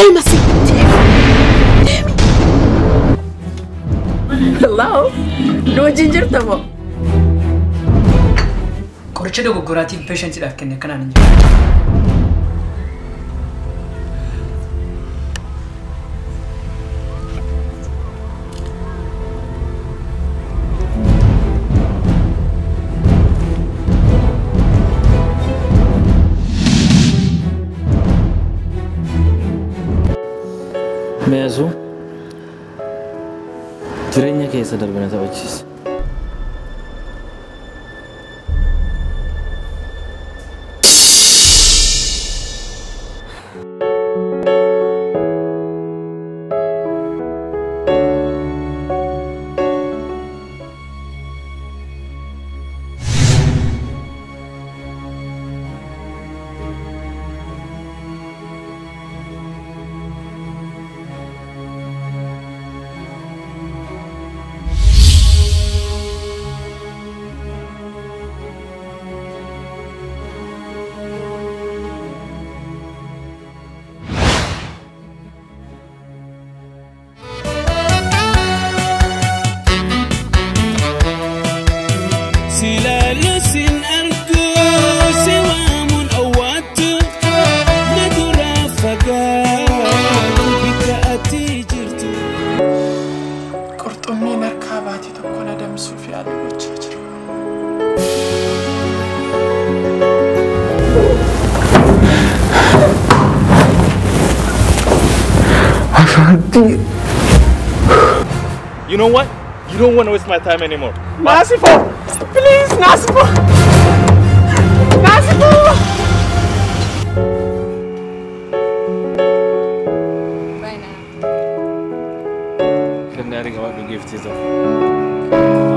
Elmasi! Law, no ginger tamo. Korchee dogoggoraatiin peeshentiidhaaf kenne kanaan hin jiru. Jireenya keessa darbina taphachiisa. You know what? You don't want to waste my time anymore. Nasifo! Please, Nasifo! Nasifo! Kan gaarii qabaadhu giiftii ta'u.